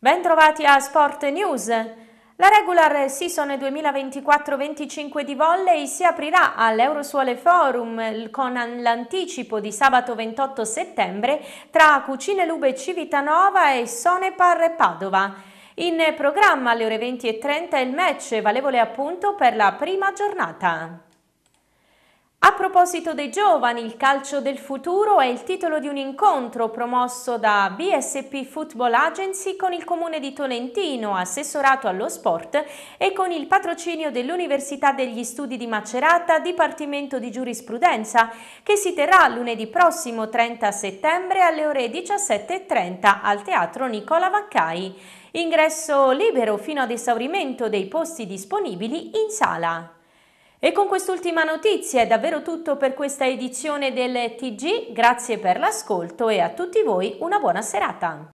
Bentrovati a Sport News. La regular season 2024-25 di volley si aprirà all'Eurosuole Forum con l'anticipo di sabato 28 settembre tra Cucine Lube Civitanova e Sonepar Padova. In programma alle ore 20.30 il match valevole appunto per la prima giornata. A proposito dei giovani, il calcio del futuro è il titolo di un incontro promosso da BSP Football Agency con il comune di Tolentino, assessorato allo sport e con il patrocinio dell'Università degli Studi di Macerata, Dipartimento di Giurisprudenza, che si terrà lunedì prossimo 30 settembre alle ore 17.30 al Teatro Nicola Vaccai. Ingresso libero fino ad esaurimento dei posti disponibili in sala. E con quest'ultima notizia è davvero tutto per questa edizione del TG, grazie per l'ascolto e a tutti voi una buona serata.